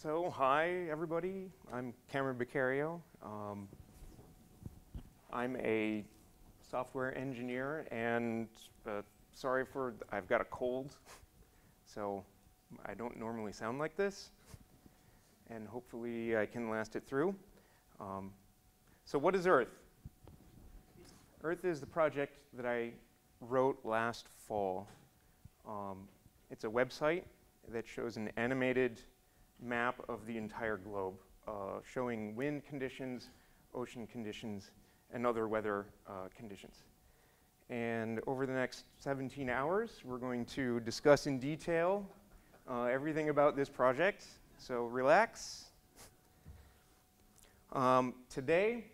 So, hi everybody. I'm Cameron Beccario. Um, I'm a software engineer, and uh, sorry for I've got a cold, so I don't normally sound like this, and hopefully I can last it through. Um, so, what is Earth? Earth is the project that I wrote last fall. Um, it's a website that shows an animated map of the entire globe, uh, showing wind conditions, ocean conditions, and other weather uh, conditions. And over the next 17 hours, we're going to discuss in detail uh, everything about this project. So relax. Um, today,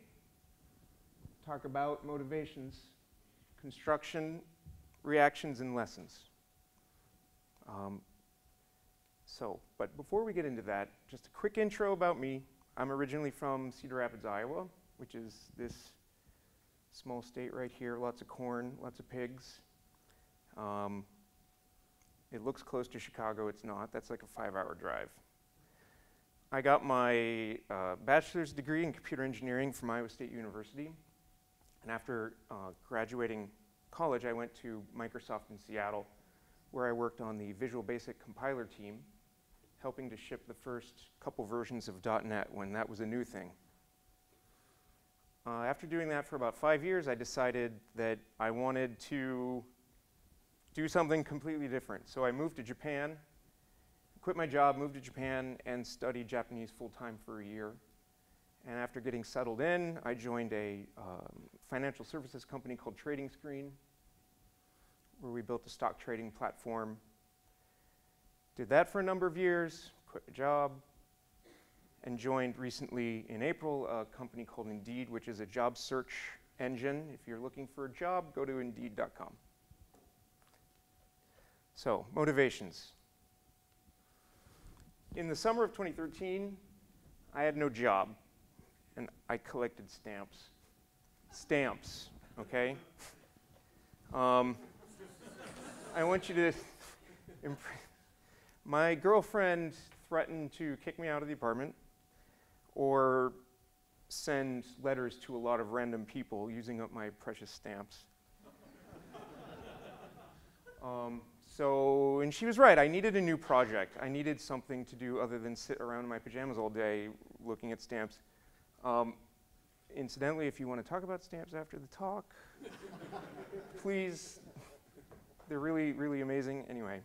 talk about motivations, construction, reactions, and lessons. Um, so, but before we get into that, just a quick intro about me. I'm originally from Cedar Rapids, Iowa, which is this small state right here. Lots of corn, lots of pigs. Um, it looks close to Chicago. It's not. That's like a five-hour drive. I got my uh, bachelor's degree in computer engineering from Iowa State University. And after uh, graduating college, I went to Microsoft in Seattle, where I worked on the Visual Basic compiler team helping to ship the first couple versions of .NET when that was a new thing. Uh, after doing that for about five years, I decided that I wanted to do something completely different. So I moved to Japan, quit my job, moved to Japan, and studied Japanese full-time for a year. And after getting settled in, I joined a um, financial services company called TradingScreen, where we built a stock trading platform did that for a number of years, quit my job, and joined recently in April a company called Indeed, which is a job search engine. If you're looking for a job, go to Indeed.com. So, motivations. In the summer of 2013, I had no job, and I collected stamps. Stamps, okay? Um, I want you to my girlfriend threatened to kick me out of the apartment or send letters to a lot of random people using up my precious stamps. um, so, and she was right. I needed a new project. I needed something to do other than sit around in my pajamas all day looking at stamps. Um, incidentally, if you want to talk about stamps after the talk, please. They're really, really amazing. Anyway,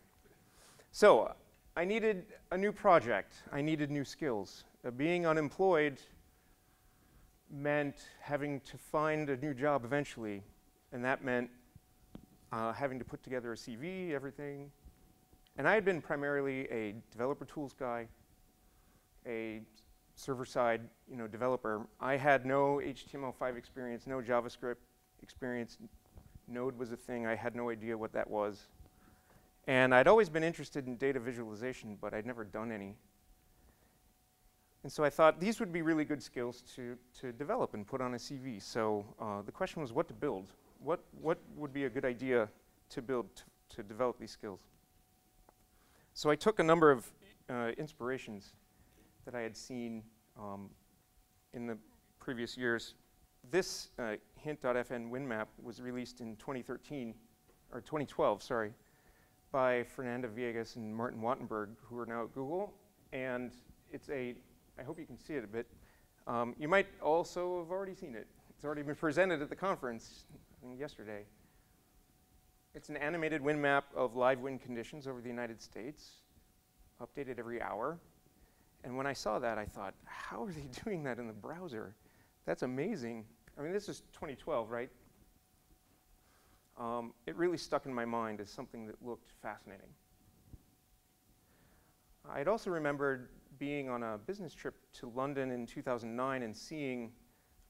so I needed a new project. I needed new skills. Uh, being unemployed meant having to find a new job eventually, and that meant uh, having to put together a CV, everything. And I had been primarily a developer tools guy, a server-side you know, developer. I had no HTML5 experience, no JavaScript experience. Node was a thing. I had no idea what that was. And I'd always been interested in data visualization, but I'd never done any. And so I thought these would be really good skills to, to develop and put on a CV. So uh, the question was what to build. What, what would be a good idea to build to, develop these skills? So I took a number of uh, inspirations that I had seen um, in the previous years. This uh, hint.fm wind map was released in 2013, or 2012, sorry by Fernanda Viegas and Martin Wattenberg, who are now at Google. And it's a, I hope you can see it a bit. Um, you might also have already seen it. It's already been presented at the conference yesterday. It's an animated wind map of live wind conditions over the United States, updated every hour. And when I saw that, I thought, how are they doing that in the browser? That's amazing. I mean, this is 2012, right? Um, it really stuck in my mind as something that looked fascinating. I'd also remembered being on a business trip to London in 2009 and seeing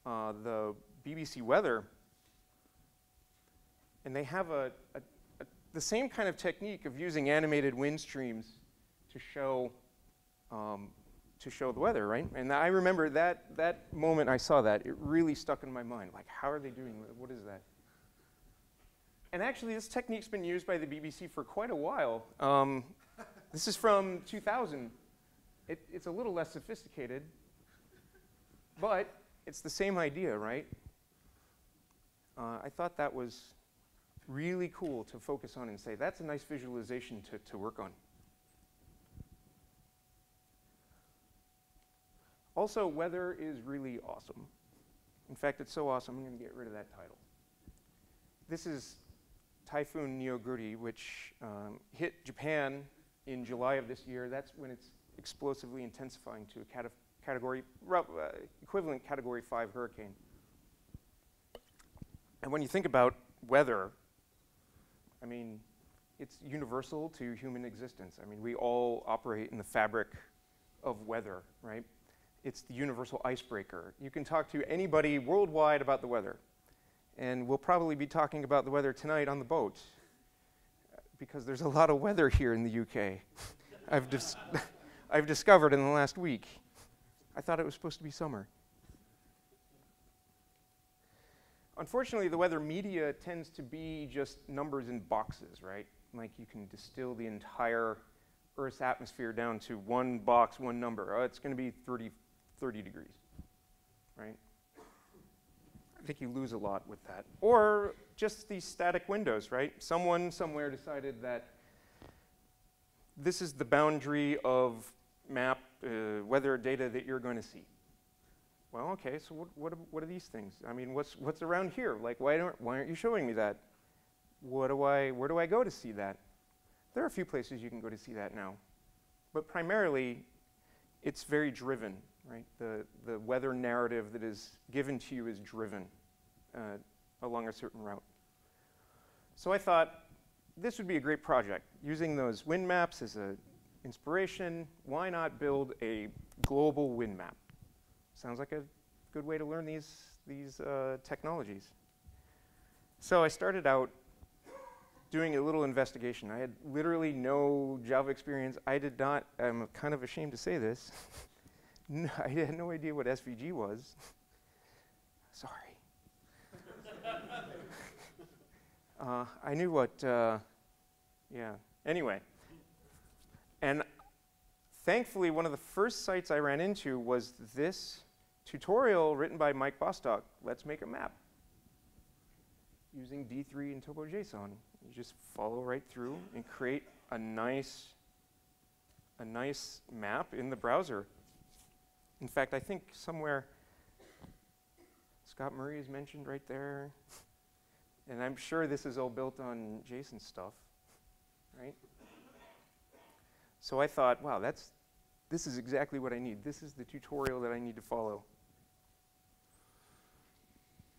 uh, the BBC weather. And they have a, a, a, the same kind of technique of using animated wind streams to show, um, to show the weather, right? And I remember that, that moment I saw that, it really stuck in my mind. Like, how are they doing? What is that? And actually, this technique's been used by the BBC for quite a while. Um, this is from 2000. It, it's a little less sophisticated, but it's the same idea, right? Uh, I thought that was really cool to focus on and say, that's a nice visualization to, to work on. Also, weather is really awesome. In fact, it's so awesome, I'm going to get rid of that title. This is Typhoon Neoguri, which um, hit Japan in July of this year. That's when it's explosively intensifying to a cat category, uh, equivalent category 5 hurricane. And when you think about weather, I mean, it's universal to human existence. I mean, we all operate in the fabric of weather, right? it's the universal icebreaker. You can talk to anybody worldwide about the weather. And we'll probably be talking about the weather tonight on the boat because there's a lot of weather here in the UK. I've, dis I've discovered in the last week. I thought it was supposed to be summer. Unfortunately, the weather media tends to be just numbers in boxes, right? Like you can distill the entire Earth's atmosphere down to one box, one number. Oh, it's going to be 30, 30 degrees, right? I think you lose a lot with that. Or just these static windows, right? Someone somewhere decided that this is the boundary of map uh, weather data that you're going to see. Well, okay, so what, what, what, are these things? I mean, what's, what's around here? Like, why, don't, why aren't you showing me that? What do I, where do I go to see that? There are a few places you can go to see that now. But primarily, it's very driven right? The, the weather narrative that is given to you is driven uh, along a certain route. So I thought this would be a great project. Using those wind maps as an inspiration, why not build a global wind map? Sounds like a good way to learn these, these uh, technologies. So I started out doing a little investigation. I had literally no Java experience. I did not, I'm kind of ashamed to say this, No, I had no idea what SVG was. Sorry. uh, I knew what, uh, yeah. Anyway. And thankfully, one of the first sites I ran into was this tutorial written by Mike Bostock, Let's Make a Map, using D3 and TopoJSON. You just follow right through and create a nice, a nice map in the browser. In fact, I think somewhere Scott Murray is mentioned right there. and I'm sure this is all built on JSON stuff, right? So I thought, wow, that's, this is exactly what I need. This is the tutorial that I need to follow.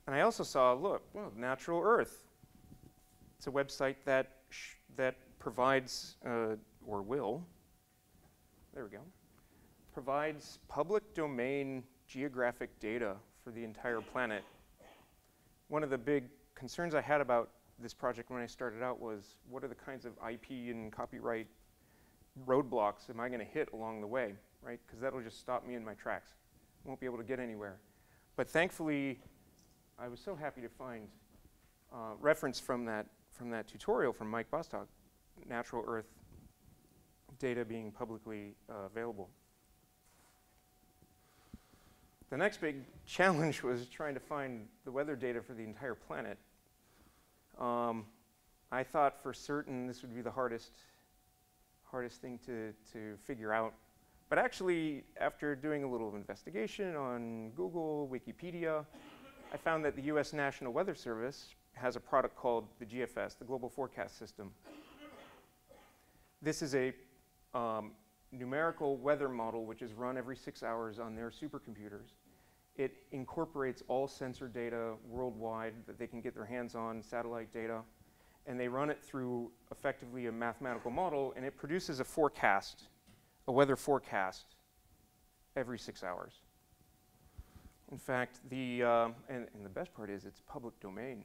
And I also saw, look, well, Natural Earth. It's a website that, that provides, uh, or will, there we go, provides public domain geographic data for the entire planet. One of the big concerns I had about this project when I started out was what are the kinds of IP and copyright roadblocks am I going to hit along the way, right? Because that'll just stop me in my tracks. Won't be able to get anywhere. But thankfully, I was so happy to find uh, reference from that, from that tutorial from Mike Bostock, Natural Earth data being publicly uh, available. The next big challenge was trying to find the weather data for the entire planet. Um, I thought for certain this would be the hardest, hardest thing to, to figure out. But actually, after doing a little investigation on Google, Wikipedia, I found that the US National Weather Service has a product called the GFS, the Global Forecast System. This is a um, numerical weather model which is run every six hours on their supercomputers. It incorporates all sensor data worldwide that they can get their hands on, satellite data, and they run it through effectively a mathematical model, and it produces a forecast, a weather forecast, every six hours. In fact, the, uh, and, and the best part is it's public domain.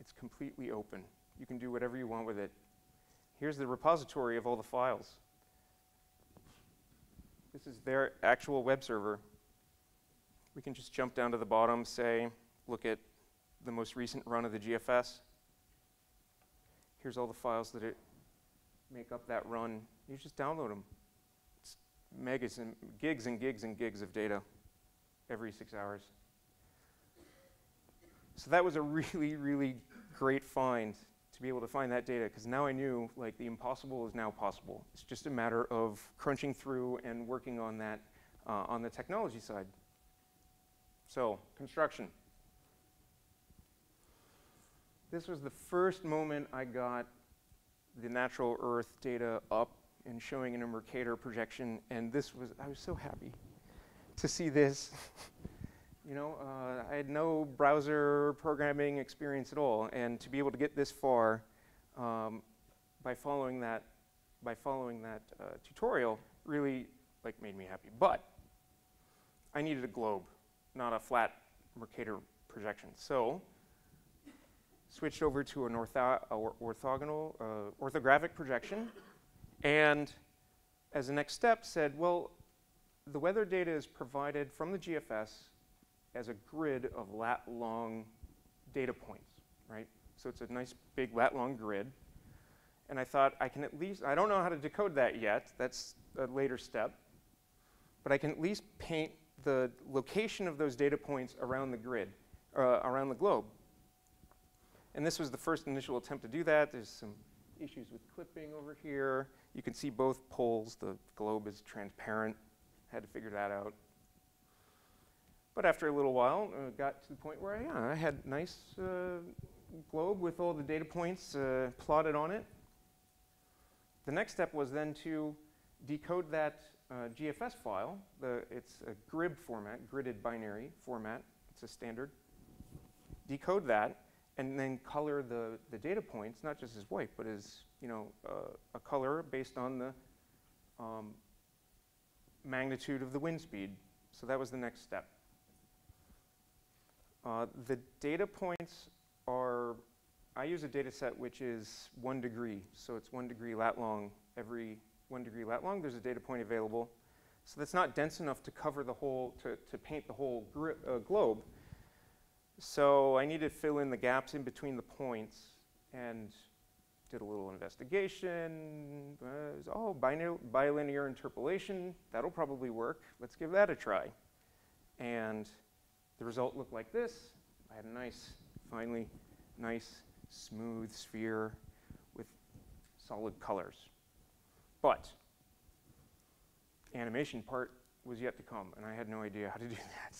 It's completely open. You can do whatever you want with it. Here's the repository of all the files. This is their actual web server. We can just jump down to the bottom, say, look at the most recent run of the GFS. Here's all the files that it make up that run. You just download them. It's megas and gigs and gigs and gigs of data every six hours. So that was a really, really great find to be able to find that data because now I knew like the impossible is now possible. It's just a matter of crunching through and working on that uh, on the technology side. So construction. This was the first moment I got the natural earth data up and showing in a Mercator projection, and this was, I was so happy to see this. you know, uh, I had no browser programming experience at all, and to be able to get this far um, by following that, by following that uh, tutorial really like made me happy. But I needed a globe, not a flat Mercator projection. So switched over to an ortho orthogonal, uh, orthographic projection, and as a next step said, well, the weather data is provided from the GFS as a grid of lat-long data points, right? So it's a nice big lat-long grid. And I thought I can at least, I don't know how to decode that yet, that's a later step, but I can at least paint the location of those data points around the grid, uh, around the globe. And this was the first initial attempt to do that. There's some issues with clipping over here. You can see both poles. The globe is transparent. Had to figure that out. But after a little while, uh, got to the point where yeah, I had a nice uh, globe with all the data points uh, plotted on it. The next step was then to decode that uh, GFS file. The, it's a GRIB format, gridded binary format. It's a standard. Decode that and then color the, the data points, not just as white, but as you know, uh, a color based on the um, magnitude of the wind speed. So that was the next step. Uh, the data points are, I use a data set which is one degree. So it's one degree lat long. Every one degree lat long, there's a data point available. So that's not dense enough to cover the whole, to, to paint the whole uh, globe. So I needed to fill in the gaps in between the points and did a little investigation. Uh, oh, bilinear interpolation, that'll probably work. Let's give that a try. And the result looked like this. I had a nice, finally, nice, smooth sphere with solid colors. But animation part was yet to come, and I had no idea how to do that.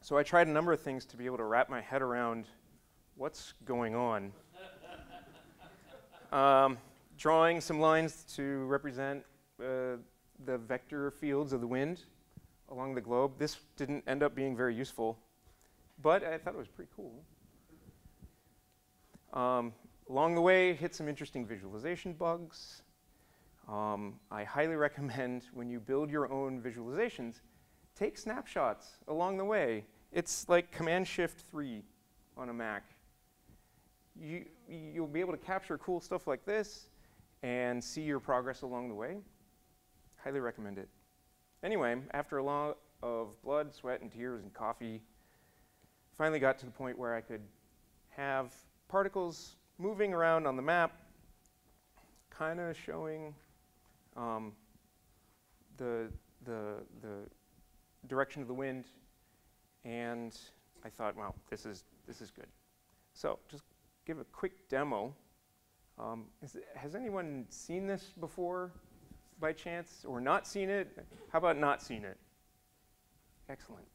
So I tried a number of things to be able to wrap my head around what's going on. um, drawing some lines to represent uh, the vector fields of the wind along the globe. This didn't end up being very useful, but I thought it was pretty cool. Um, along the way, hit some interesting visualization bugs. Um, I highly recommend when you build your own visualizations, take snapshots along the way it's like Command Shift 3 on a Mac. You, you'll be able to capture cool stuff like this and see your progress along the way. Highly recommend it. Anyway, after a lot of blood, sweat, and tears and coffee, finally got to the point where I could have particles moving around on the map, kind of showing um, the, the, the direction of the wind and I thought, well, this is, this is good. So just give a quick demo. Um, is, has anyone seen this before by chance or not seen it? How about not seen it? Excellent.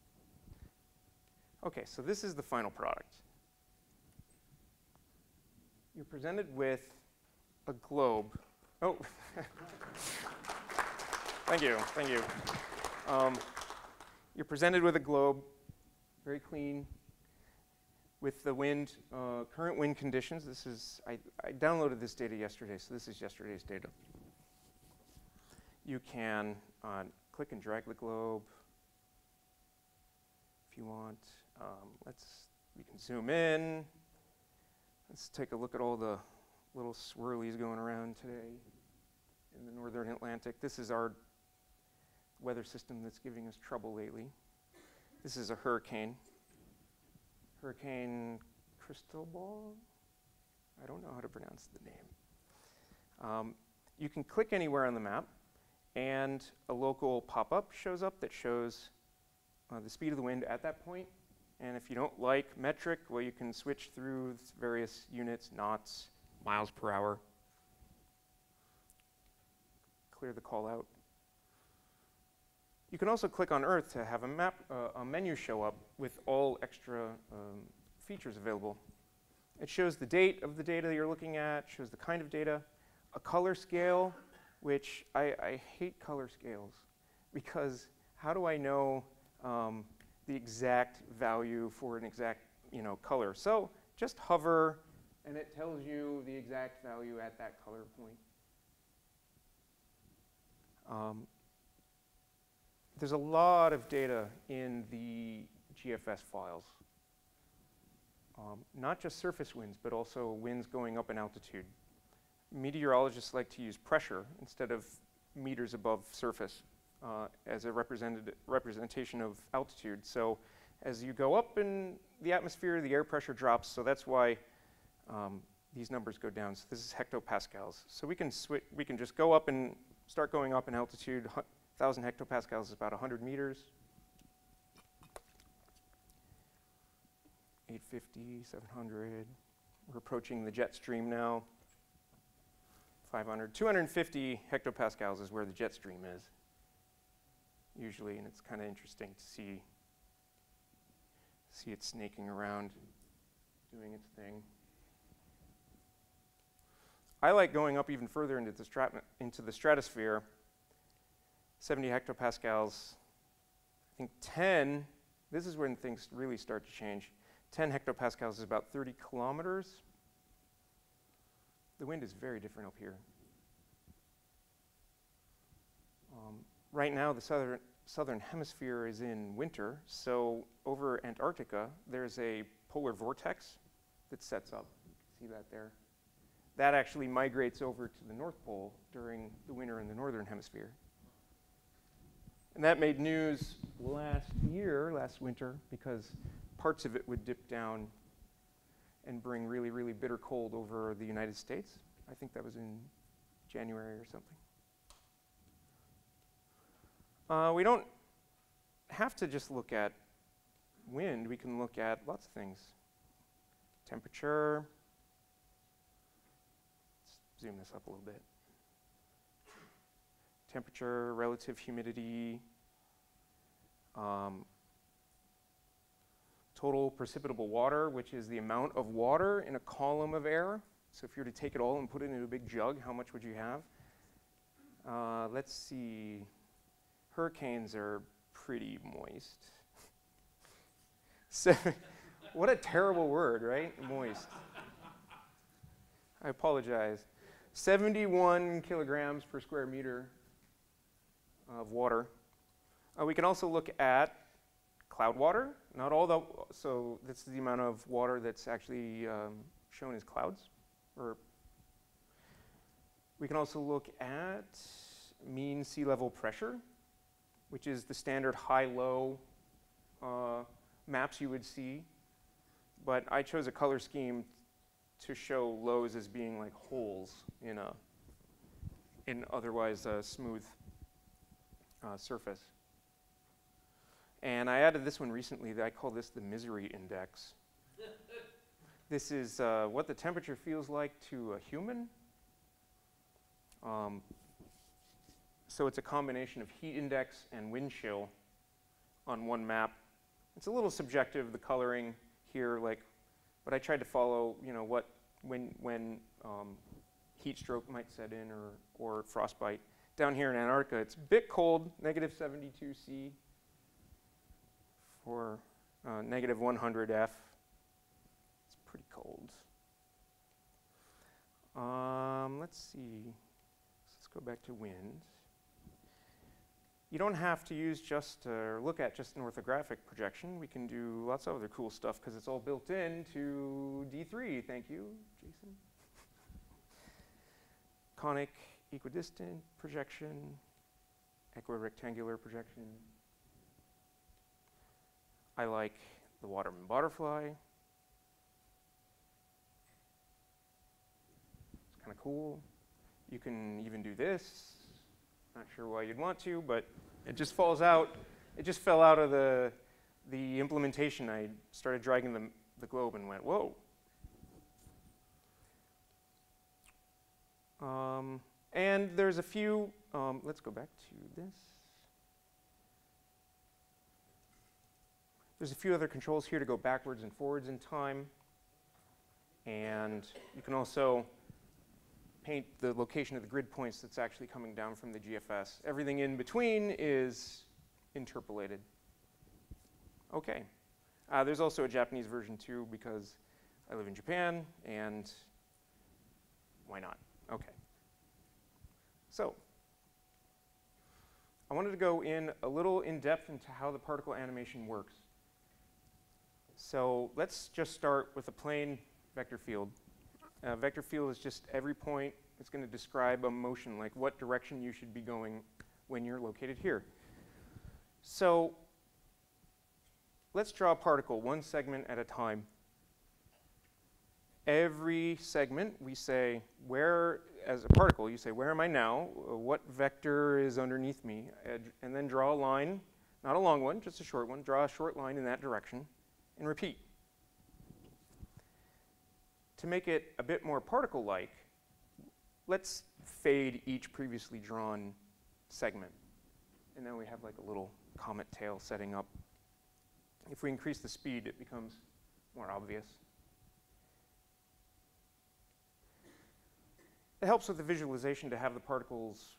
Okay, so this is the final product. You're presented with a globe. Oh, thank you, thank you. Um, you're presented with a globe very clean with the wind, uh, current wind conditions. This is, I, I downloaded this data yesterday, so this is yesterday's data. You can uh, click and drag the globe if you want. Um, let's, we can zoom in. Let's take a look at all the little swirlies going around today in the northern Atlantic. This is our weather system that's giving us trouble lately. This is a hurricane. Hurricane Cristobal? I don't know how to pronounce the name. Um, you can click anywhere on the map, and a local pop-up shows up that shows uh, the speed of the wind at that point. And if you don't like metric, well, you can switch through various units, knots, miles per hour. Clear the call out. You can also click on Earth to have a map, uh, a menu show up with all extra um, features available. It shows the date of the data you're looking at, shows the kind of data, a color scale, which I, I hate color scales because how do I know um, the exact value for an exact you know, color? So just hover and it tells you the exact value at that color point. Um, there's a lot of data in the GFS files. Um, not just surface winds, but also winds going up in altitude. Meteorologists like to use pressure instead of meters above surface uh, as a representation of altitude. So as you go up in the atmosphere, the air pressure drops, so that's why um, these numbers go down. So this is hectopascals. So we can, we can just go up and start going up in altitude. 1,000 hectopascals is about 100 meters. 850, 700. We're approaching the jet stream now. 500. 250 hectopascals is where the jet stream is, usually, and it's kind of interesting to see, see it snaking around, doing its thing. I like going up even further into the, into the stratosphere, 70 hectopascals. I think 10, this is when things really start to change. 10 hectopascals is about 30 kilometers. The wind is very different up here. Um, right now, the southern, southern hemisphere is in winter, so over Antarctica, there's a polar vortex that sets up. See that there? that actually migrates over to the North Pole during the winter in the Northern Hemisphere. And that made news last year, last winter, because parts of it would dip down and bring really, really bitter cold over the United States. I think that was in January or something. Uh, we don't have to just look at wind, we can look at lots of things. Temperature, Let's zoom this up a little bit. Temperature, relative humidity, um, total precipitable water, which is the amount of water in a column of air. So if you were to take it all and put it in a big jug, how much would you have? Uh, let's see. Hurricanes are pretty moist. so, what a terrible word, right? Moist. I apologize. 71 kilograms per square meter of water. Uh, we can also look at cloud water. Not all the, so this is the amount of water that's actually um, shown as clouds. Or we can also look at mean sea level pressure, which is the standard high-low uh, maps you would see. But I chose a color scheme to show lows as being like holes in a in otherwise a smooth uh, surface. And I added this one recently. That I call this the misery index. this is uh, what the temperature feels like to a human. Um, so it's a combination of heat index and wind chill on one map. It's a little subjective, the coloring here, like but I tried to follow, you know, what when when um, heat stroke might set in or or frostbite. Down here in Antarctica, it's a bit cold, negative 72 C for uh, negative 100 F. It's pretty cold. Um, let's see. Let's go back to wind. You don't have to use just uh, look at just an orthographic projection. We can do lots of other cool stuff because it's all built into D3. Thank you, Jason. Conic equidistant projection, equirectangular projection. I like the Waterman butterfly. It's kind of cool. You can even do this. Not sure why you'd want to, but it just falls out. It just fell out of the, the implementation. I started dragging the, the globe and went, whoa. Um, and there's a few, um, let's go back to this. There's a few other controls here to go backwards and forwards in time. And you can also paint the location of the grid points that's actually coming down from the GFS. Everything in between is interpolated. Okay. Uh, there's also a Japanese version too because I live in Japan and why not? Okay. So, I wanted to go in a little in depth into how the particle animation works. So let's just start with a plain vector field. Uh, vector field is just every point. It's going to describe a motion, like what direction you should be going when you're located here. So let's draw a particle, one segment at a time. Every segment, we say, where, as a particle, you say, where am I now? What vector is underneath me? and then draw a line, not a long one, just a short one. Draw a short line in that direction and repeat. To make it a bit more particle-like, let's fade each previously drawn segment. And then we have like a little comet tail setting up. If we increase the speed, it becomes more obvious. It helps with the visualization to have the particles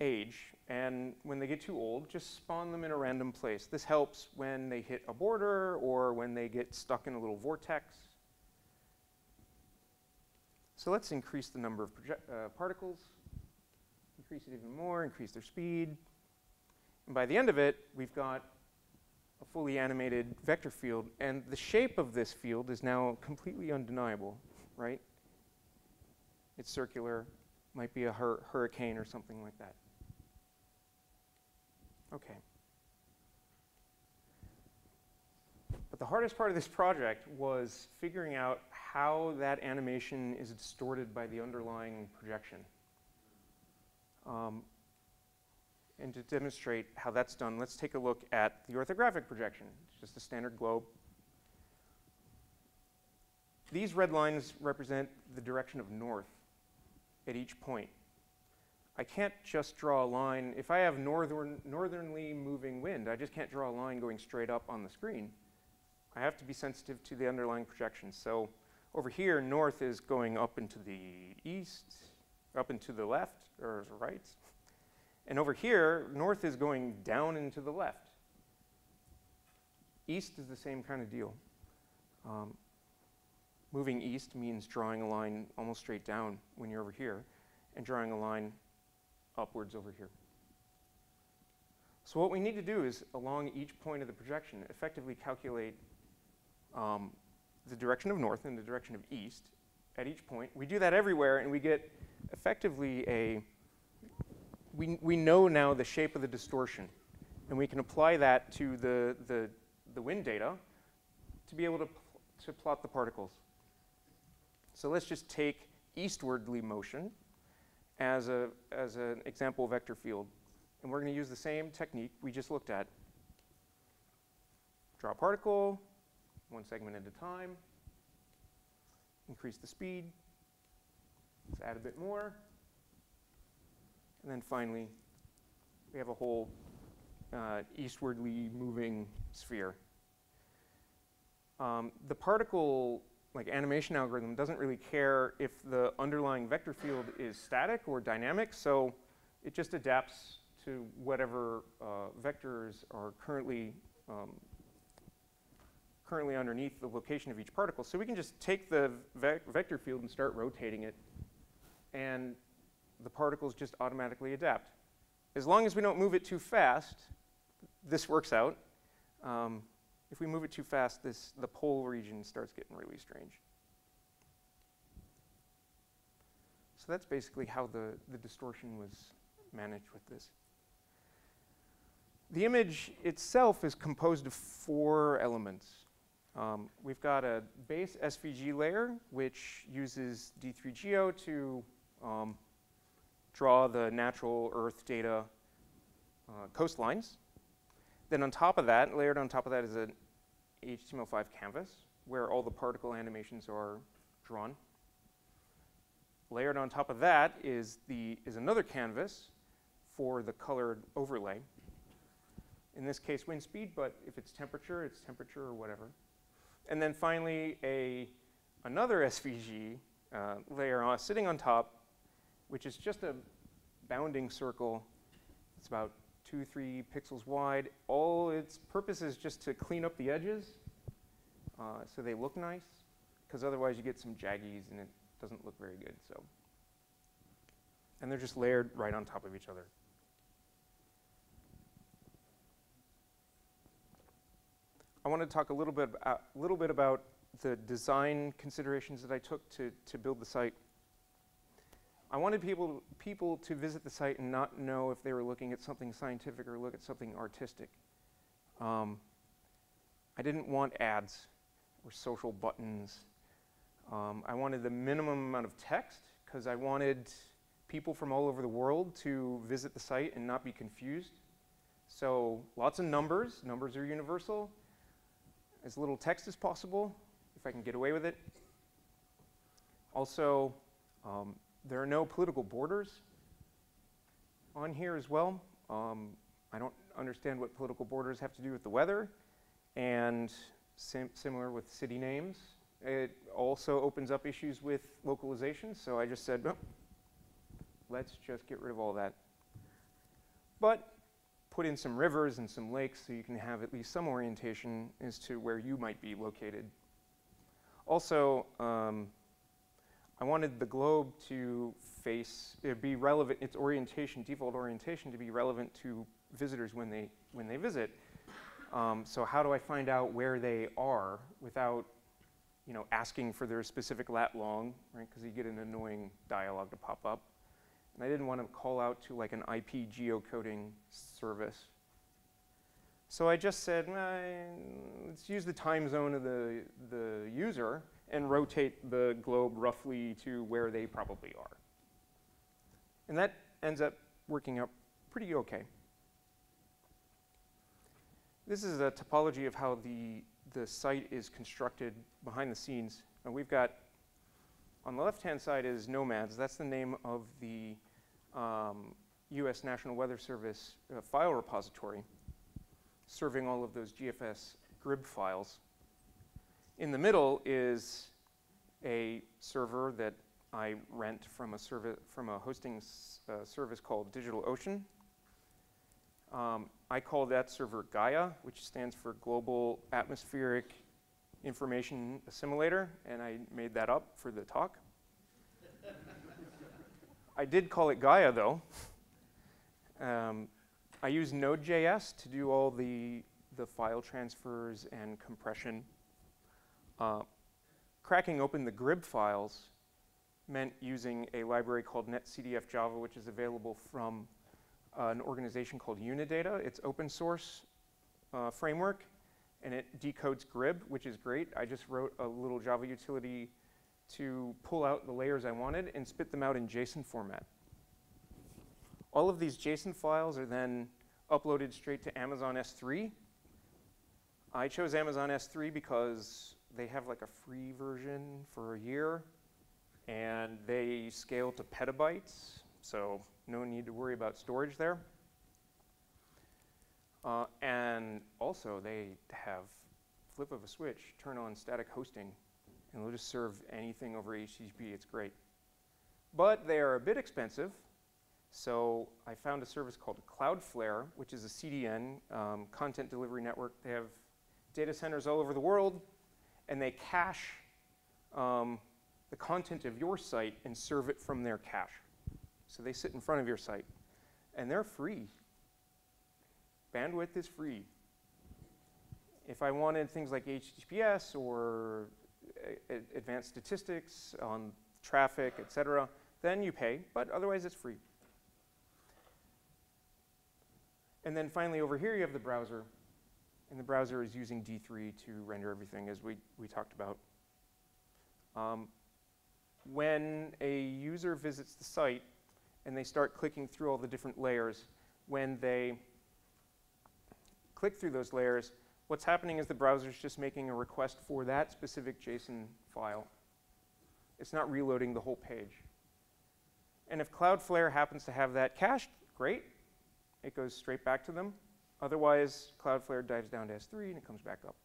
age, and when they get too old, just spawn them in a random place. This helps when they hit a border or when they get stuck in a little vortex. So let's increase the number of uh, particles, increase it even more, increase their speed. And by the end of it, we've got a fully animated vector field. And the shape of this field is now completely undeniable, right? It's circular, might be a hur hurricane or something like that. Okay. But the hardest part of this project was figuring out how that animation is distorted by the underlying projection. Um, and to demonstrate how that's done, let's take a look at the orthographic projection. It's just a standard globe. These red lines represent the direction of north at each point. I can't just draw a line. If I have northern, northernly moving wind, I just can't draw a line going straight up on the screen. I have to be sensitive to the underlying projections. So over here, north is going up into the east, up into the left, or right. And over here, north is going down into the left. East is the same kind of deal. Um, moving east means drawing a line almost straight down when you're over here, and drawing a line upwards over here. So what we need to do is, along each point of the projection, effectively calculate um, the direction of north and the direction of east at each point. We do that everywhere, and we get effectively a, we, we know now the shape of the distortion, and we can apply that to the, the, the wind data to be able to, to plot the particles. So let's just take eastwardly motion as, a, as an example vector field. And we're going to use the same technique we just looked at. Draw a particle, one segment at a time, increase the speed, let's add a bit more, and then finally, we have a whole uh, eastwardly moving sphere. Um, the particle like animation algorithm doesn't really care if the underlying vector field is static or dynamic, so it just adapts to whatever uh, vectors are currently um, currently underneath the location of each particle. So we can just take the ve vector field and start rotating it, and the particles just automatically adapt. As long as we don't move it too fast, this works out. Um, if we move it too fast, this, the pole region starts getting really strange. So that's basically how the, the distortion was managed with this. The image itself is composed of four elements. Um, we've got a base SVG layer, which uses D3Geo to um, draw the natural Earth data uh, coastlines. Then on top of that, layered on top of that is an HTML5 canvas where all the particle animations are drawn. Layered on top of that is, the, is another canvas for the colored overlay. In this case, wind speed, but if it's temperature, it's temperature or whatever. And then finally, a, another SVG uh, layer on, sitting on top, which is just a bounding circle. It's about two, three pixels wide. All its purpose is just to clean up the edges uh, so they look nice, because otherwise you get some jaggies and it doesn't look very good. So, And they're just layered right on top of each other. Want to talk a little bit, a little bit about the design considerations that I took to, to build the site. I wanted people, people to visit the site and not know if they were looking at something scientific or look at something artistic. Um, I didn't want ads or social buttons. Um, I wanted the minimum amount of text because I wanted people from all over the world to visit the site and not be confused. So lots of numbers. Numbers are universal. As little text as possible, if I can get away with it. Also, um, there are no political borders on here as well. Um, I don't understand what political borders have to do with the weather, and sim similar with city names. It also opens up issues with localization, so I just said, oh, let's just get rid of all that. But put in some rivers and some lakes so you can have at least some orientation as to where you might be located. Also, um, I wanted the globe to face, uh, be relevant, its orientation, default orientation to be relevant to visitors when they, when they visit. Um, so how do I find out where they are without you know, asking for their specific lat long, right? Because you get an annoying dialog to pop up. And I didn't want to call out to like an IP geocoding service. So I just said, let's use the time zone of the, the user and rotate the globe roughly to where they probably are. And that ends up working out pretty okay. This is a topology of how the, the site is constructed behind the scenes. And we've got, on the left-hand side is NOMADS. That's the name of the um, U.S. National Weather Service uh, file repository serving all of those GFS GRIB files. In the middle is a server that I rent from a, from a hosting uh, service called DigitalOcean. Um, I call that server Gaia, which stands for Global Atmospheric Information Assimilator, and I made that up for the talk. I did call it Gaia, though. Um, I use Node.js to do all the, the file transfers and compression. Uh, cracking open the GRIB files meant using a library called netcdf java, which is available from uh, an organization called Unidata. It's open source uh, framework, and it decodes GRIB, which is great. I just wrote a little Java utility to pull out the layers I wanted and spit them out in JSON format. All of these JSON files are then uploaded straight to Amazon S3. I chose Amazon S3 because they have like a free version for a year and they scale to petabytes, so no need to worry about storage there. Uh, and also they have flip of a switch, turn on static hosting, and they'll just serve anything over HTTP. It's great. But they are a bit expensive, so I found a service called Cloudflare, which is a CDN, um, content delivery network. They have data centers all over the world, and they cache um, the content of your site and serve it from their cache. So they sit in front of your site, and they're free. Bandwidth is free. If I wanted things like HTTPS or advanced statistics on traffic, et cetera, then you pay, but otherwise it's free. And then finally over here you have the browser. And the browser is using D3 to render everything as we, we talked about. Um, when a user visits the site, and they start clicking through all the different layers. When they click through those layers, what's happening is the browser is just making a request for that specific JSON file. It's not reloading the whole page. And if Cloudflare happens to have that cached, great. It goes straight back to them. Otherwise, Cloudflare dives down to S3 and it comes back up.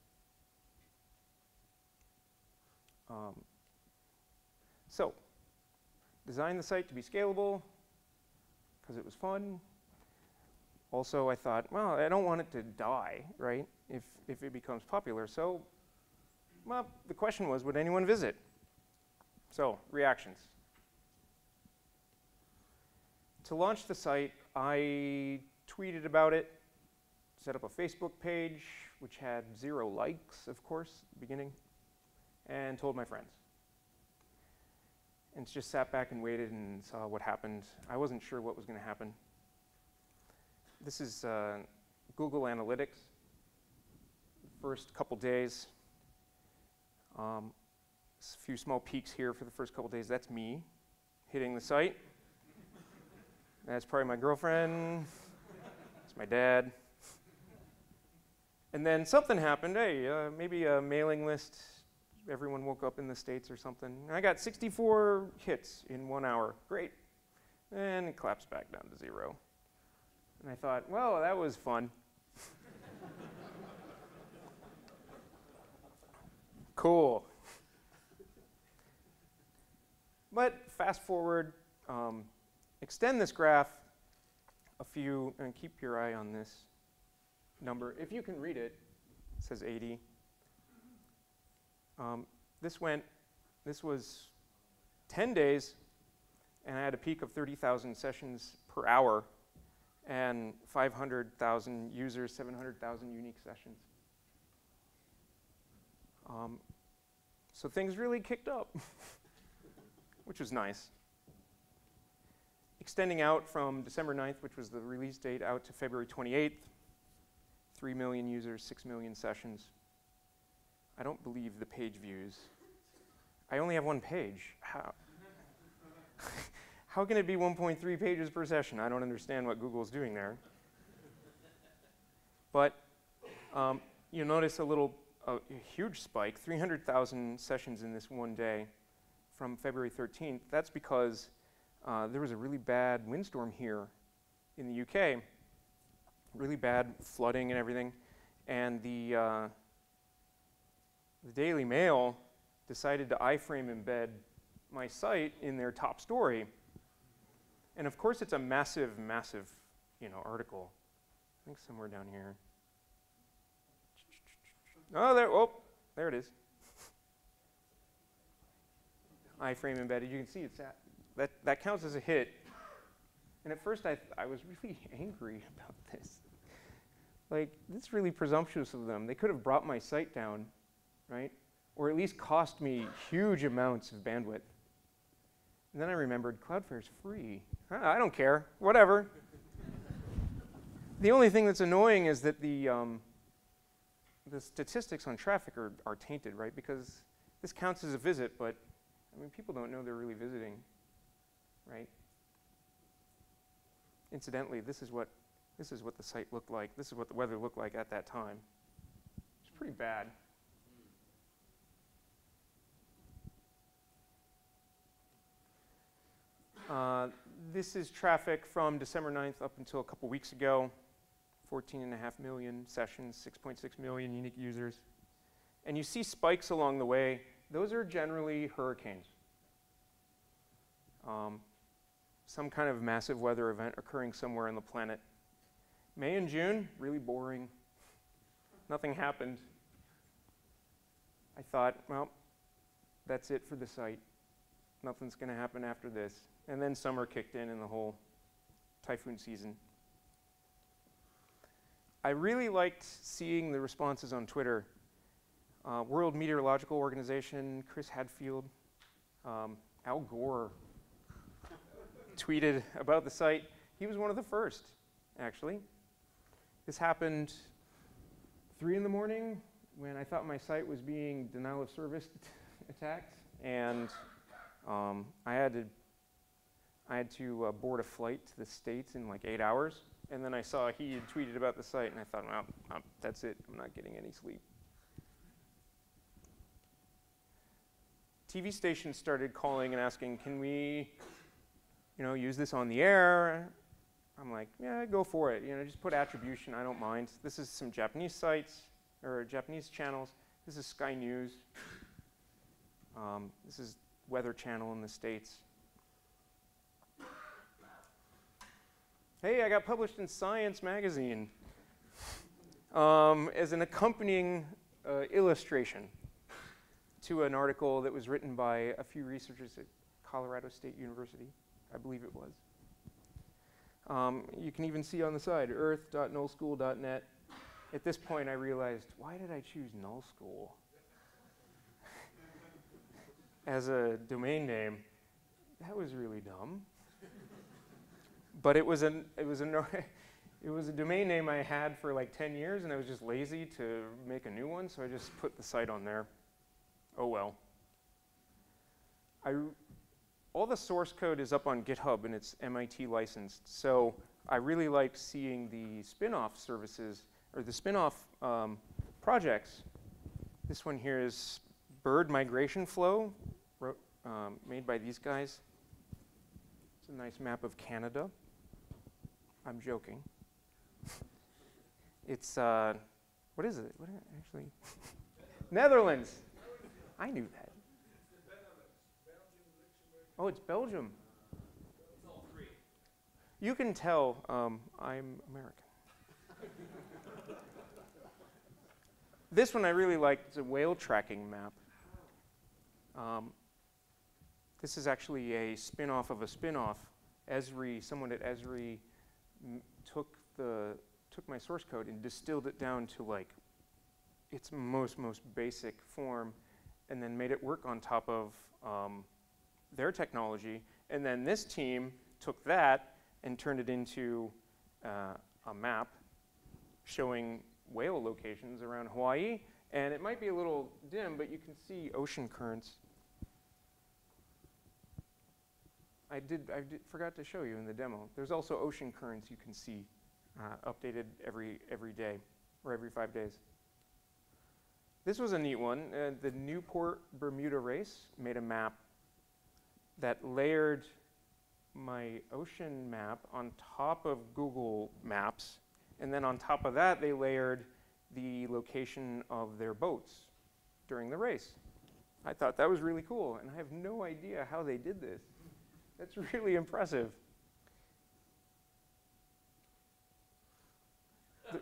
Um, so, design the site to be scalable because it was fun. Also, I thought, well, I don't want it to die, right, if, if it becomes popular. So, well, the question was, would anyone visit? So, reactions. To launch the site, I tweeted about it, set up a Facebook page, which had zero likes, of course, at the beginning, and told my friends. And just sat back and waited and saw what happened. I wasn't sure what was going to happen. This is uh, Google Analytics. First couple days. Um, a few small peaks here for the first couple days. That's me hitting the site. That's probably my girlfriend. It's my dad. And then something happened. Hey, uh, maybe a mailing list. Everyone woke up in the States or something. I got 64 hits in one hour. Great. And it collapsed back down to zero. And I thought, well, that was fun. Cool. But fast forward, um, extend this graph a few, and keep your eye on this number. If you can read it, it says 80. Um, this went, this was 10 days, and I had a peak of 30,000 sessions per hour and 500,000 users, 700,000 unique sessions. Um, so things really kicked up, which was nice. Extending out from December 9th, which was the release date, out to February 28th, 3 million users, 6 million sessions. I don't believe the page views. I only have one page. How? How can it be 1.3 pages per session? I don't understand what Google's doing there. but um, you notice a little, a huge spike, 300,000 sessions in this one day from February 13th. That's because uh, there was a really bad windstorm here in the UK, really bad flooding and everything. And the, uh, the Daily Mail decided to iframe embed my site in their top story. And of course, it's a massive, massive, you know, article. I think somewhere down here. Oh, there, oh, there it is. iframe embedded. You can see it's at, that, that counts as a hit. And at first, I, I was really angry about this. Like, this is really presumptuous of them. They could have brought my site down, right? Or at least cost me huge amounts of bandwidth. And then I remembered Cloudflare's free. I don't care, whatever. the only thing that's annoying is that the, um, the statistics on traffic are, are tainted, right? Because this counts as a visit, but I mean, people don't know they're really visiting, right? Incidentally, this is what this is what the site looked like. This is what the weather looked like at that time. It's pretty bad. Uh, this is traffic from December 9th up until a couple weeks ago. 14.5 million sessions, 6.6 million unique users. And you see spikes along the way. Those are generally hurricanes. Um, some kind of massive weather event occurring somewhere on the planet. May and June, really boring. Nothing happened. I thought, well, that's it for the site. Nothing's going to happen after this. And then summer kicked in and the whole typhoon season. I really liked seeing the responses on Twitter. Uh, World Meteorological Organization, Chris Hadfield, um, Al Gore tweeted about the site. He was one of the first, actually. This happened three in the morning when I thought my site was being denial of service attacked, and um, I had to I had to uh, board a flight to the States in like eight hours. And then I saw he had tweeted about the site, and I thought, well, um, that's it. I'm not getting any sleep. TV stations started calling and asking, can we, you know, use this on the air? I'm like, yeah, go for it. You know, just put attribution. I don't mind. This is some Japanese sites or Japanese channels. This is Sky News. Um, this is Weather Channel in the States. Hey, I got published in Science magazine um, as an accompanying uh, illustration to an article that was written by a few researchers at Colorado State University, I believe it was. Um, you can even see on the side, earth.nullschool.net. At this point, I realized, why did I choose null school as a domain name? That was really dumb. But it was, an, it, was a, it was a domain name I had for like 10 years, and I was just lazy to make a new one, so I just put the site on there. Oh well. I, all the source code is up on GitHub and it's MIT licensed. So I really like seeing the spin-off services or the spin-off um, projects. This one here is Bird Migration Flow, wrote, um, made by these guys. It's a nice map of Canada. I'm joking. it's, uh, what is it? What is it actually? Netherlands. I knew that. Oh, it's Belgium. You can tell um, I'm American. this one I really like. It's a whale tracking map. Um, this is actually a spin-off of a spin-off. Esri, someone at Esri took the took my source code and distilled it down to like its most most basic form and then made it work on top of um, their technology. And then this team took that and turned it into uh, a map showing whale locations around Hawaii. And it might be a little dim, but you can see ocean currents. I did, I did, forgot to show you in the demo. There's also ocean currents you can see uh, updated every, every day or every five days. This was a neat one. Uh, the Newport Bermuda Race made a map that layered my ocean map on top of Google Maps. And then on top of that, they layered the location of their boats during the race. I thought that was really cool, and I have no idea how they did this. That's really impressive.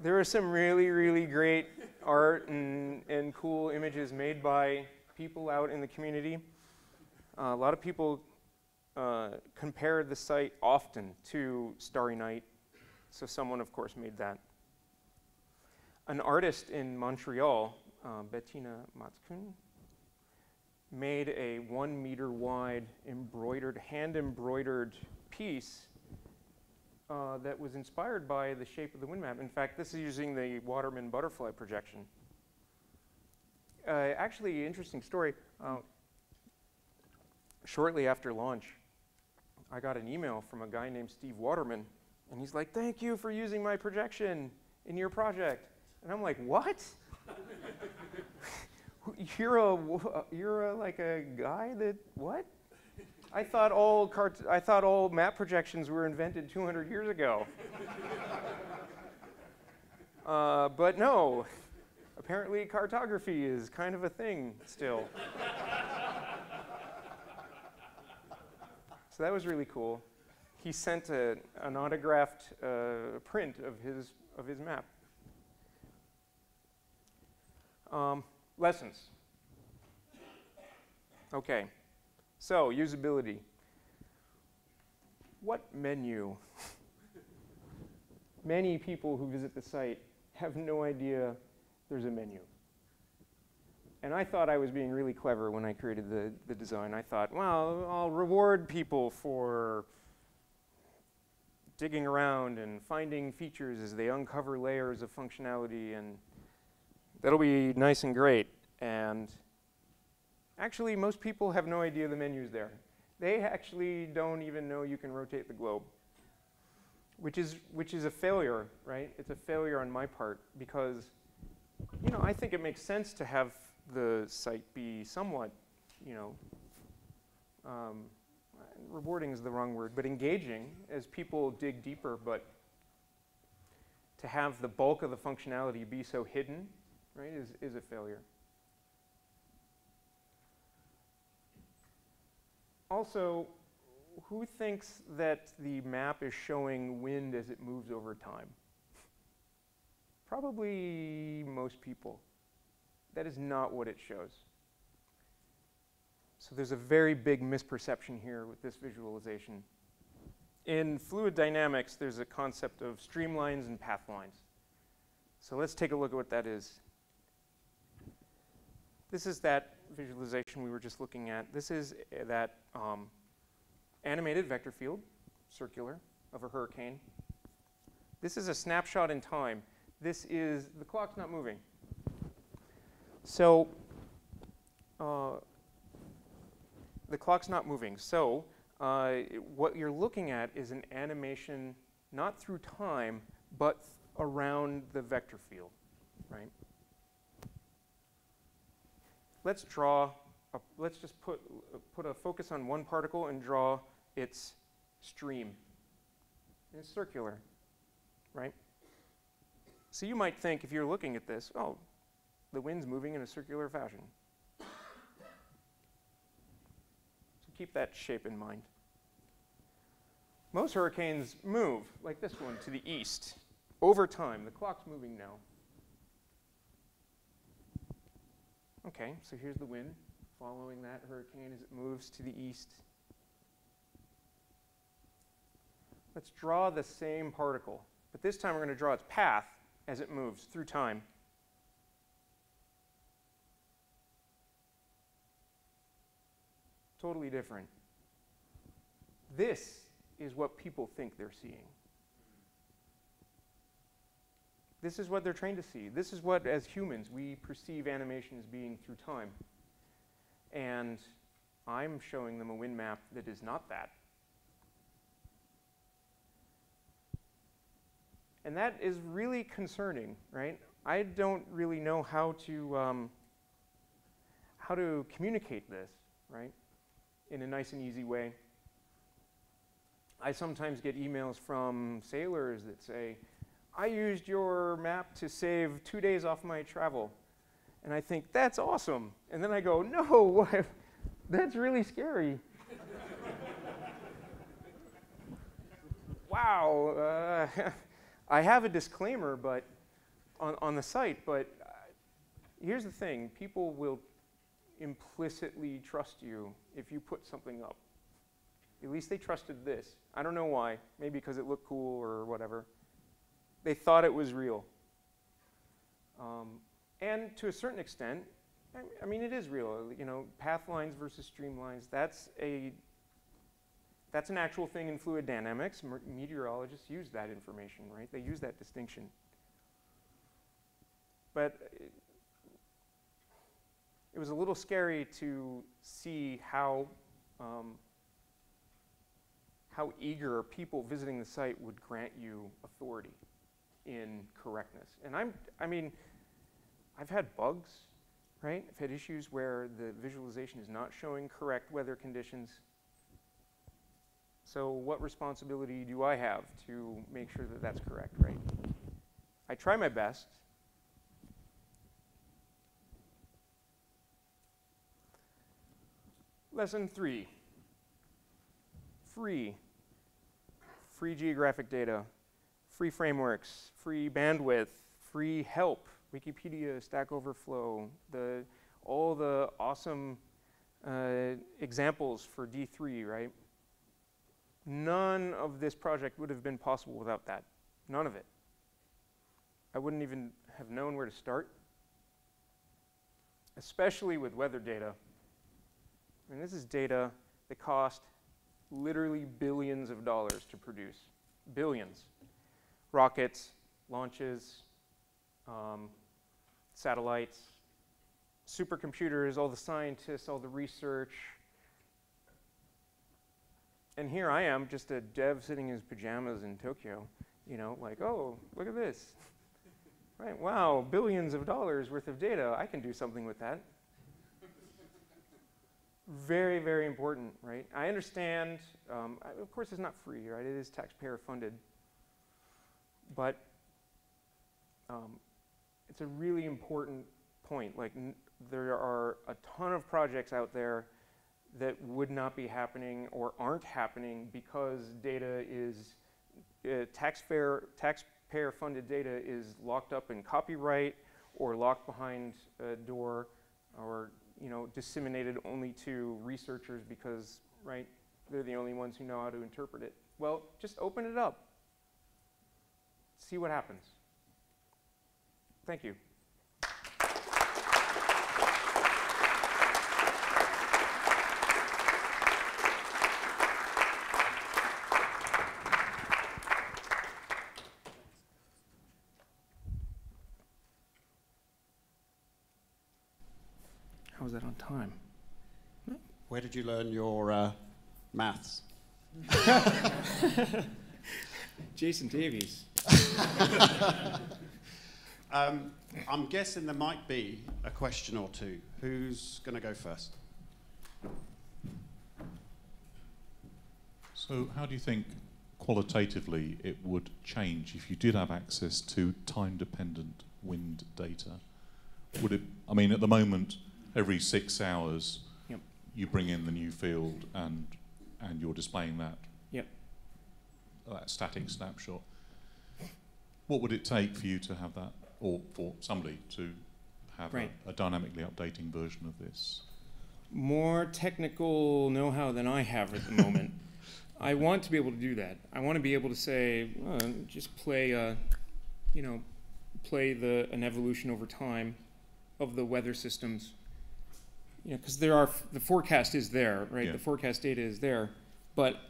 there are some really, really great art and, and cool images made by people out in the community. Uh, a lot of people uh, compare the site often to Starry Night, so someone, of course, made that. An artist in Montreal, uh, Bettina Matzkuhn, made a one meter wide embroidered, hand embroidered piece uh, that was inspired by the shape of the wind map. In fact, this is using the Waterman butterfly projection. Uh, actually, interesting story. Uh, shortly after launch, I got an email from a guy named Steve Waterman, and he's like, "Thank you for using my projection in your project." And I'm like, "What? you're a you're a, like a guy that what?" I thought all cart- I thought all map projections were invented 200 years ago. uh, but no, apparently cartography is kind of a thing still. so that was really cool. He sent a, an autographed uh, print of his of his map. Um, lessons. Okay. So, usability. What menu? Many people who visit the site have no idea there's a menu. And I thought I was being really clever when I created the, the design. I thought, well, I'll reward people for digging around and finding features as they uncover layers of functionality and That'll be nice and great. And actually, most people have no idea the menu's there. They actually don't even know you can rotate the globe, which is, which is a failure, right? It's a failure on my part because, you know, I think it makes sense to have the site be somewhat, you know, um, rewarding is the wrong word, but engaging as people dig deeper. But to have the bulk of the functionality be so hidden, right, is, is a failure. Also, who thinks that the map is showing wind as it moves over time? Probably most people. That is not what it shows. So there's a very big misperception here with this visualization. In fluid dynamics, there's a concept of streamlines and path lines. So let's take a look at what that is. This is that visualization we were just looking at. This is uh, that um, animated vector field, circular, of a hurricane. This is a snapshot in time. This is, the clock's not moving. So uh, the clock's not moving. So uh, what you're looking at is an animation not through time, but around the vector field, right? Let's draw, a, let's just put, put a focus on one particle and draw its stream. And it's circular, right? So you might think, if you're looking at this, oh, the wind's moving in a circular fashion. So keep that shape in mind. Most hurricanes move, like this one, to the east over time. The clock's moving now. Okay, so here's the wind following that hurricane as it moves to the east. Let's draw the same particle, but this time we're going to draw its path as it moves through time. totally different. This is what people think they're seeing. This is what they're trained to see. This is what, as humans, we perceive animation as being through time. And I'm showing them a wind map that is not that. And that is really concerning, right? I don't really know how to, um, how to communicate this, right? in a nice and easy way. I sometimes get emails from sailors that say, I used your map to save two days off my travel. And I think, that's awesome. And then I go, no, that's really scary. wow, uh, I have a disclaimer but on, on the site, but uh, here's the thing people will implicitly trust you if you put something up. At least they trusted this. I don't know why. Maybe because it looked cool or whatever. They thought it was real. Um, and to a certain extent, I, mean, it is real. You know, path lines versus streamlines, that's a that's an actual thing in fluid dynamics. meteorologists use that information, right? They use that distinction. But it was a little scary to see how, um, how eager people visiting the site would grant you authority in correctness. And I'm, I mean, I've had bugs, right? I've had issues where the visualization is not showing correct weather conditions. So what responsibility do I have to make sure that that's correct, right? I try my best, Lesson three, free. Free geographic data, free frameworks, free bandwidth, free help, Wikipedia, Stack Overflow, the, all the awesome uh, examples for D3, right? None of this project would have been possible without that. None of it. I wouldn't even have known where to start, especially with weather data. I mean, this is data that cost literally billions of dollars to produce. Billions. Rockets, launches, um, satellites, supercomputers, all the scientists, all the research. And here I am, just a dev sitting in his pajamas in Tokyo, you know, like, oh, look at this. right, wow, billions of dollars worth of data. I can do something with that. very, very important, right? I understand, um, I, of course, it's not free, right? It is taxpayer funded. But um, it's a really important point. Like, there are a ton of projects out there that would not be happening or aren't happening because data is uh, taxpayer taxpayer funded data is locked up in copyright or locked behind a door or you know disseminated only to researchers because right they're the only ones who know how to interpret it. Well, just open it up. See what happens. Thank you. How was that on time? Where did you learn your uh, maths? Jason Davies. um, I'm guessing there might be a question or two. Who's going to go first? So, how do you think qualitatively it would change if you did have access to time dependent wind data? Would it, I mean, at the moment, every six hours, yep. you bring in the new field and, and you're displaying that, yep. that static snapshot. What would it take for you to have that, or for somebody to have right. a, a dynamically updating version of this? More technical know how than I have at the moment. I want to be able to do that. I want to be able to say, uh, just play, uh, you know, play the an evolution over time of the weather systems. You know, because there are the forecast is there, right? Yeah. The forecast data is there, but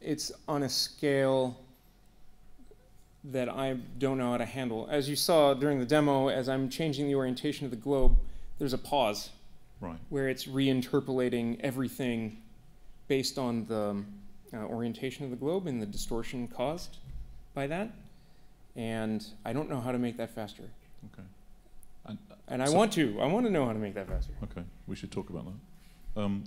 it's on a scale that I don't know how to handle. As you saw during the demo, as I'm changing the orientation of the globe, there's a pause, right? Where it's reinterpolating everything based on the uh, orientation of the globe and the distortion caused by that. And I don't know how to make that faster. Okay. And, and I so want to. I want to know how to make that faster. Okay, we should talk about that. Um,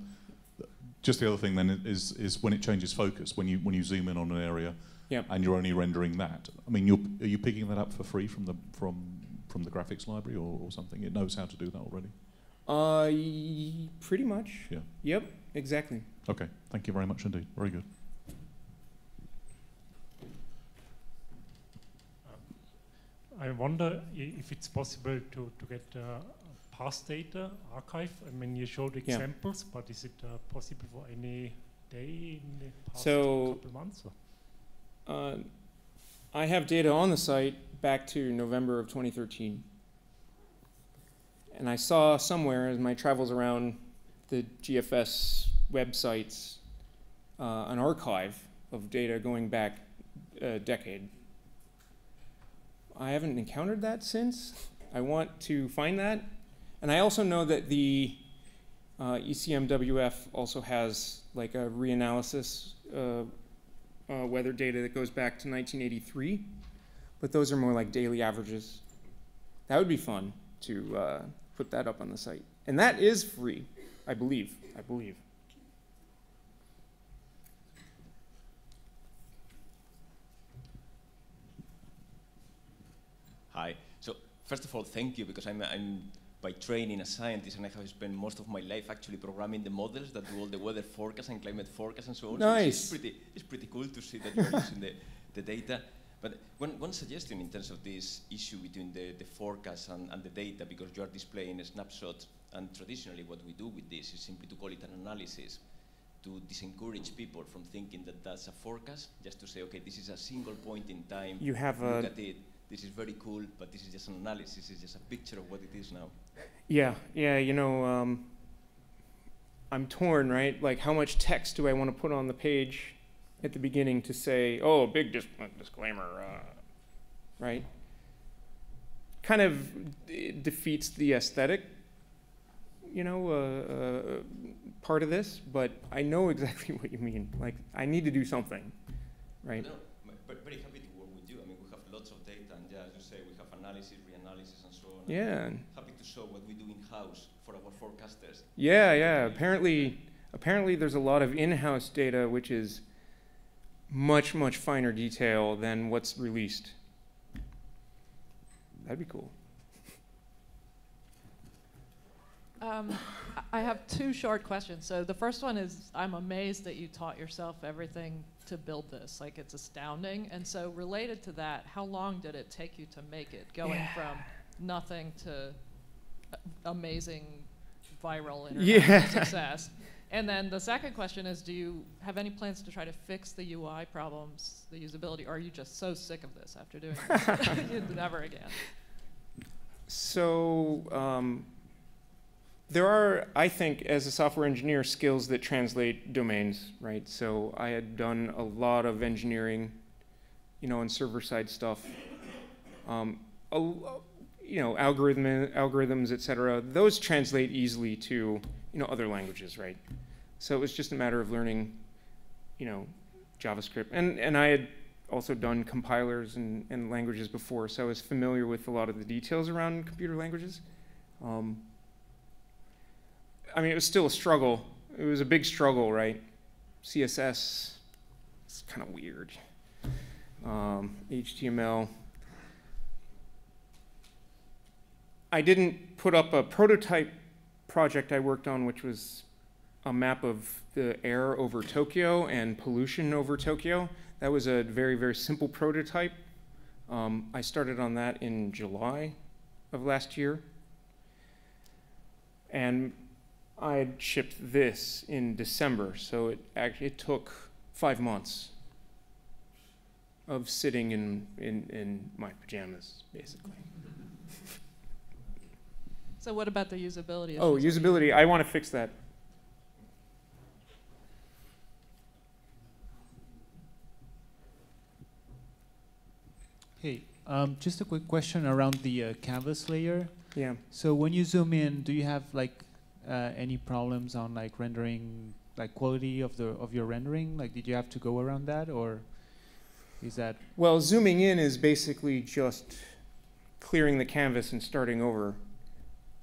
just the other thing then is is when it changes focus. When you when you zoom in on an area, yep. and you're only rendering that. I mean, you're, are you picking that up for free from the from from the graphics library or, or something? It knows how to do that already. Uh, pretty much. Yeah. Yep. Exactly. Okay. Thank you very much indeed. Very good. I wonder if it's possible to, to get uh, past data archive. I mean, you showed examples, yeah. but is it uh, possible for any day in the past so, couple months? Uh, I have data on the site back to November of 2013. And I saw somewhere in my travels around the GFS websites uh, an archive of data going back a decade. I haven't encountered that since. I want to find that. And I also know that the uh, ECMWF also has like a reanalysis uh, uh, weather data that goes back to 1983, but those are more like daily averages. That would be fun to uh, put that up on the site. And that is free, I believe. I believe. Hi. So first of all, thank you because I'm, I'm by training a scientist and I have spent most of my life actually programming the models that do all the weather forecasts and climate forecasts and so on. Nice. So it's, pretty, it's pretty cool to see that you're using the, the data. But one, one suggestion in terms of this issue between the, the forecast and, and the data, because you are displaying a snapshot, and traditionally what we do with this is simply to call it an analysis to disencourage people from thinking that that's a forecast, just to say, okay, this is a single point in time. You have look a at it this is very cool, but this is just an analysis, it's just a picture of what it is now. Yeah, yeah, you know, um, I'm torn, right? Like, how much text do I want to put on the page at the beginning to say, oh, big dis- disclaimer, uh, right? kind of defeats the aesthetic, you know, uh, uh, part of this. But I know exactly what you mean. Like, I need to do something, right? No, m- but very happy to work with you. I mean, we have lots of data, and yeah, as you say, we have analysis, reanalysis, and so on. and Yeah. Happy to show what we do in house for our forecasters. Yeah, yeah. Apparently, apparently, there's a lot of in-house data which is much, much finer detail than what's released. That'd be cool. Um, I I have two short questions. So the first one is, I'm amazed that you taught yourself everything to build this. Like it's astounding. And so related to that, how long did it take you to make it, going Yeah. from nothing to amazing viral internet Yeah. success? And then the second question is, do you have any plans to try to fix the UI problems, the usability, or are you just so sick of this after doing it? Never again. So um, there are, I think, as a software engineer, skills that translate domains, right? So I had done a lot of engineering, you know, and server-side stuff. Um, a you know, algorithm, algorithms, et cetera. Those translate easily to, you know, other languages, right? So it was just a matter of learning, you know, JavaScript. And, and I had also done compilers and, and languages before, so I was familiar with a lot of the details around computer languages. Um, I mean, it was still a struggle. It was a big struggle, right? CSS, it's kind of weird. Um, HTML. I didn't put up a prototype project I worked on, which was a map of the air over Tokyo and pollution over Tokyo. That was a very, very simple prototype. Um, I started on that in July of last year. And I shipped this in December, so it actually it took five months of sitting in, in, in my pajamas, basically. So what about the usability? Oh, usability, I want to fix that. Hey, um, just a quick question around the uh, canvas layer. Yeah. So when you zoom in, do you have like uh, any problems on like rendering, like quality of the of your rendering? Like, did you have to go around that, or is that Well, zooming in is basically just clearing the canvas and starting over.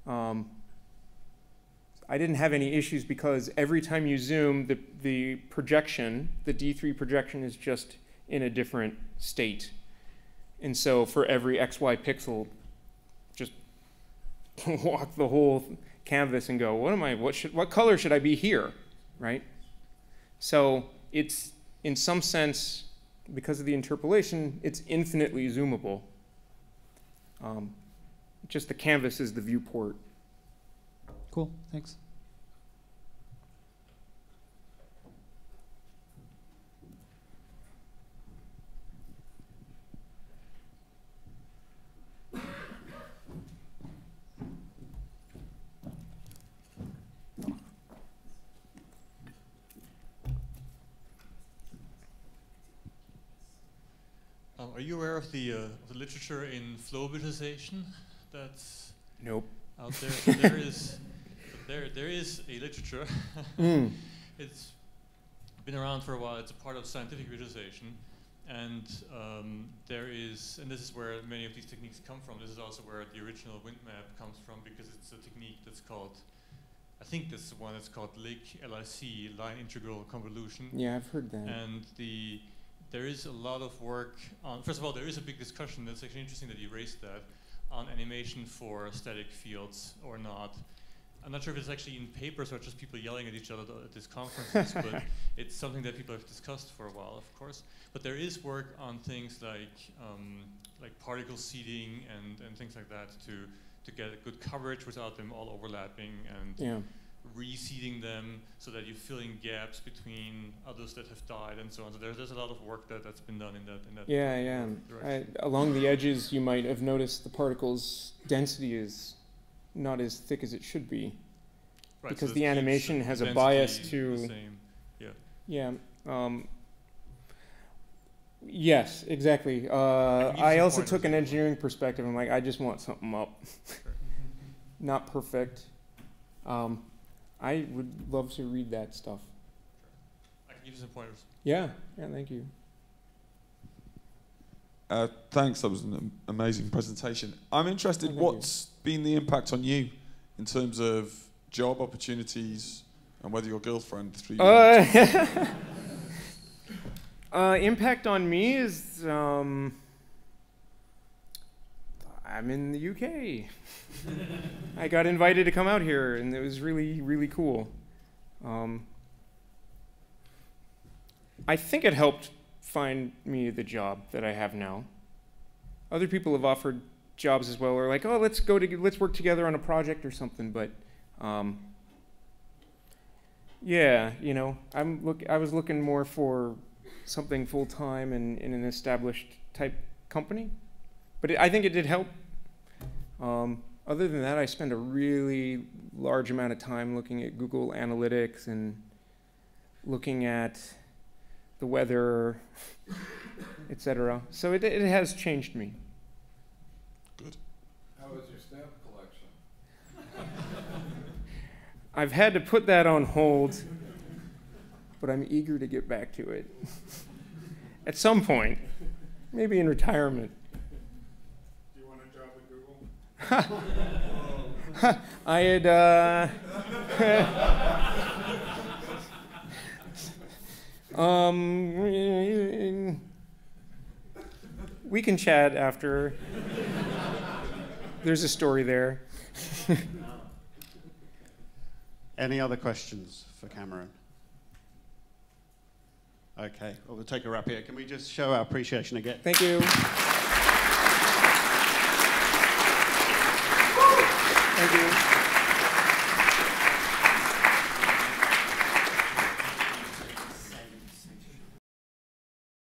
Um, I didn't have any issues because every time you zoom, the, the projection, the D3 projection is just in a different state. And so for every XY pixel, just walk the whole canvas and go, what am I, what should, what color should I be here, right? So it's, in some sense, because of the interpolation, it's infinitely zoomable. Um, just the canvas is the viewport. cool? Thanks. Um, are you aware of the, uh, of the literature in flow visualization that's Nope. out there? There is there there is a literature. Mm. It's been around for a while. It's a part of scientific visualization, and um, there is, and this is where many of these techniques come from. This is also where the original wind map comes from because it's a technique that's called, I think this is one that's called LIC, LIC, line integral convolution. Yeah, I've heard that. And the there is a lot of work on. First of all, there is a big discussion. That's actually interesting that you raised that on animation for static fields or not. I'm not sure if it's actually in papers or just people yelling at each other at these conferences, but it's something that people have discussed for a while, of course. But there is work on things like um, like particle seeding and, and things like that to to get a good coverage without them all overlapping and yeah. Reseeding them so that you fill in gaps between others that have died and so on. So there's, there's a lot of work that, that's been done in that in that Yeah, yeah. I, along the edges, you might have noticed the particles' density is not as thick as it should be. Right, because so the animation has a bias the to- same. Yeah. Um, Yes, exactly. Uh, Like, we need I also took an engineering perspective. I'm like, I just want something up. Not perfect. Um, I would love to read that stuff. I can give you some pointers. Yeah, yeah, thank you. Uh, thanks, that was an amazing presentation. I'm interested, Oh, thank you. what's been the impact on you in terms of job opportunities and whether your girlfriend through you? Uh, uh, impact on me is um, I'm in the UK. I got invited to come out here, and it was really, really cool. Um, I think it helped find me the job that I have now. Other people have offered jobs as well, or like, oh, let's go to, let's work together on a project or something. But um, yeah, you know, I'm look. I was looking more for something full time and in an established type company, but it, I think it did help. Um, other than that, I spend a really large amount of time looking at Google Analytics and looking at the weather, etc. So it it has changed me. How was your stamp collection? I've had to put that on hold, but I'm eager to get back to it. At some point, maybe in retirement. Do you want a job at Google? I had, uh, um, we can chat after. There's a story there. Any other questions for Cameron? Okay, well, we'll take a wrap here. Can we just show our appreciation again? Thank you. Thank you.